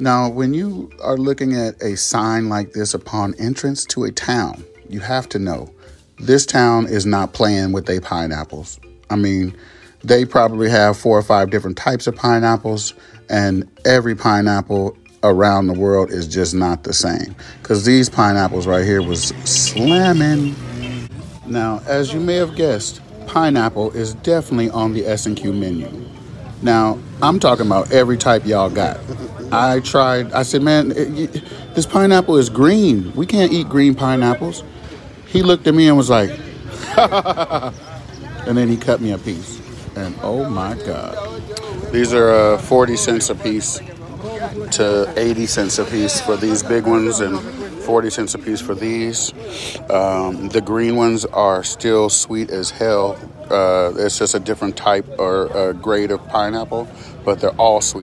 Now, when you are looking at a sign like this upon entrance to a town, you have to know this town is not playing with their pineapples. I mean, they probably have four or five different types of pineapples, and every pineapple around the world is just not the same. Because these pineapples right here was slamming. Now, as you may have guessed, pineapple is definitely on the S&Q menu. Now, I'm talking about every type y'all got. I tried, I said, man, it, this pineapple is green. We can't eat green pineapples. He looked at me and was like, and then he cut me a piece. And oh my God. These are uh, 40 cents a piece to 80 cents a piece for these big ones and 40 cents a piece for these. Um, the green ones are still sweet as hell. Uh, it's just a different type or uh, grade of pineapple, but they're all sweet.